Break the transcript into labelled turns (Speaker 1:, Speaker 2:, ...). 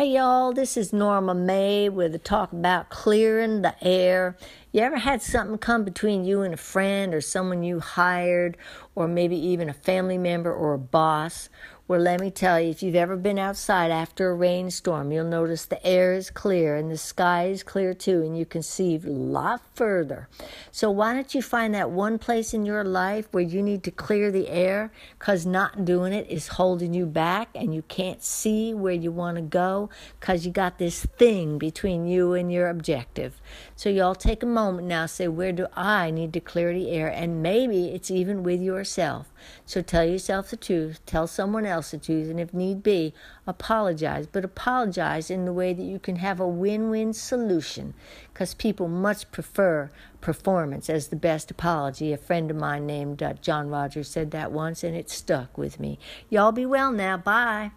Speaker 1: Hey y'all, this is Norma May with a talk about clearing the air. You ever had something come between you and a friend or someone you hired, or maybe even a family member or a boss? Well, let me tell you, if you've ever been outside after a rainstorm, you'll notice the air is clear and the sky is clear too, and you can see a lot further. So, why don't you find that one place in your life where you need to clear the air? Because not doing it is holding you back and you can't see where you want to go because you got this thing between you and your objective. So, y'all take a moment now, say, Where do I need to clear the air? And maybe it's even with yourself. So, tell yourself the truth, tell someone else the truth, and if need be, apologize. But apologize in the way that you can have a win win solution because people much prefer performance as the best apology. A friend of mine named uh, John Rogers said that once, and it stuck with me. Y'all be well now. Bye.